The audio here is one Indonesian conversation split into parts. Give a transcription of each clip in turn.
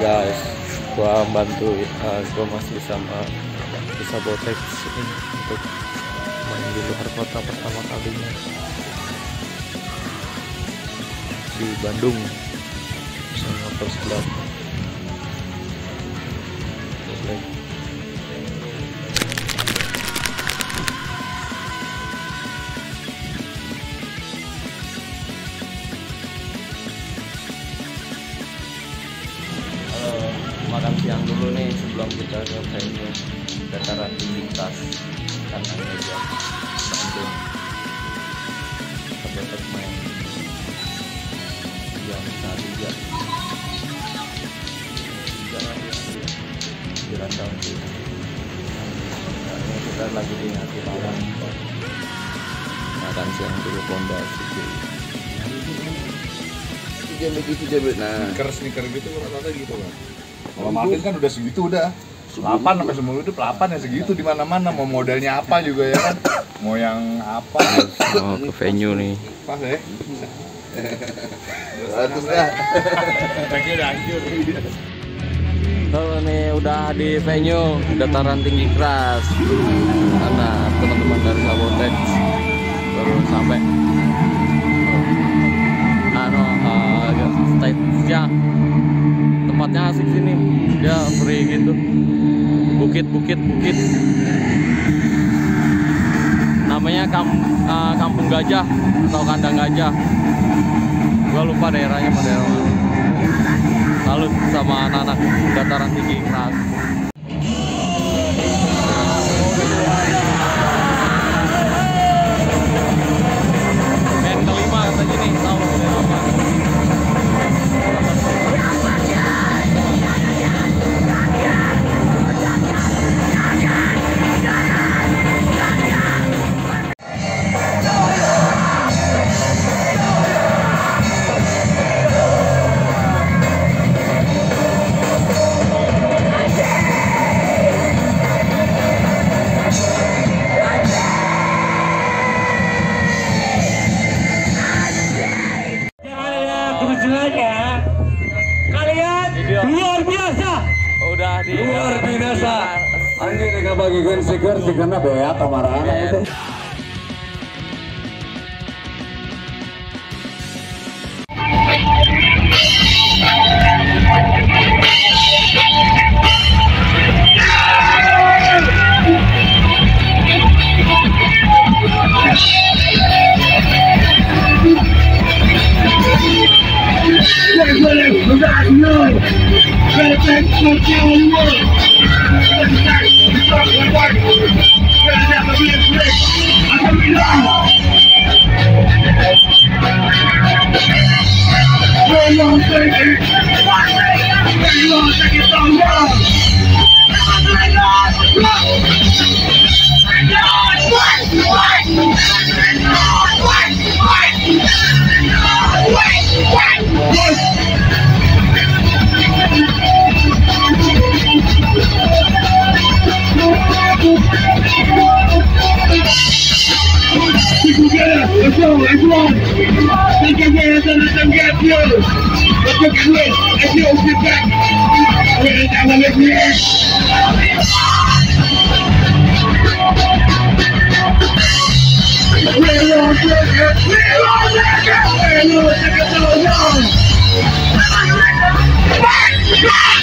Guys, gua bantu, uh, gua masih sama bisa botek ini untuk main di luar kota pertama kalinya. Di Bandung. Sama Persebaya. Makan siang dulu nih sebelum kita venue dataran tinggi tas karena meja Bandung. Kita main. Jam satu jam jalan randang sih Karena kita lagi di hati lawan makan siang dulu pondasi Jangan begitu jangan nah. sneaker sneaker gitu rata-rata gitu kan kalau Martin kan udah segitu udah. 8 sampai semua itu 8 ya segitu di mana-mana. Mau modelnya apa juga ya kan? Mau yang apa? Oh ke venue nih. Pas ya? Ratus dah. kaki udah hancur Halo nih udah di venue dataran tinggi keras. Karena teman-teman dari Sabotex baru sampai. Ano uh, stage-nya tempatnya asik sini dia free gitu. Bukit bukit bukit. Namanya kam, uh, kampung gajah atau kandang gajah. Gua lupa daerahnya pada salut sama anak-anak dataran tinggi keras Karena beat kemarahan itu. let's go, let's go, let's go Very you second. Very take it, from now. Very long second from now. Wait, wait, wait, wait, wait, wait. from Cliff and yo, get back. With an element We're on good, we're on record, and we're taking so long. Back, back,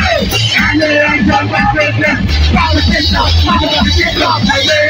I need a gun, my business. Politics, I'm a shit, I'm a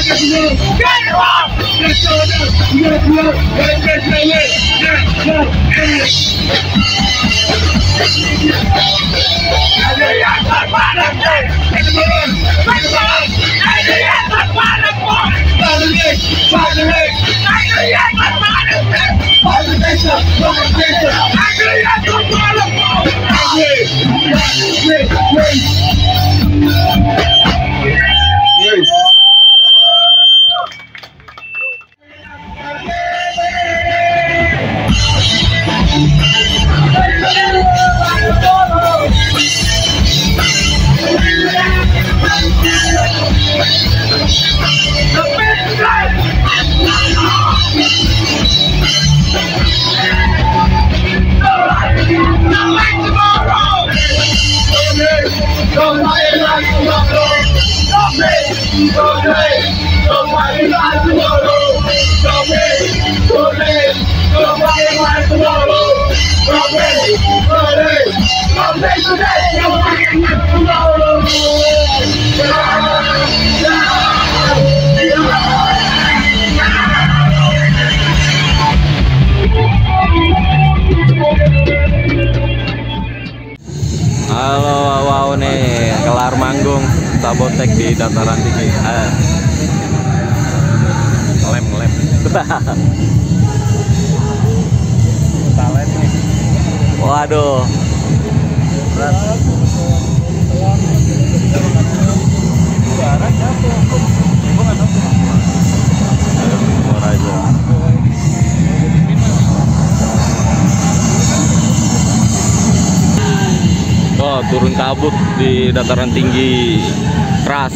niggas you. get Halo, wow nih, kelar manggung Tabotek di dataran tinggi. Ah. Lem, lem. Talent nih. Waduh. Oh, turun kabut di dataran tinggi. Keras.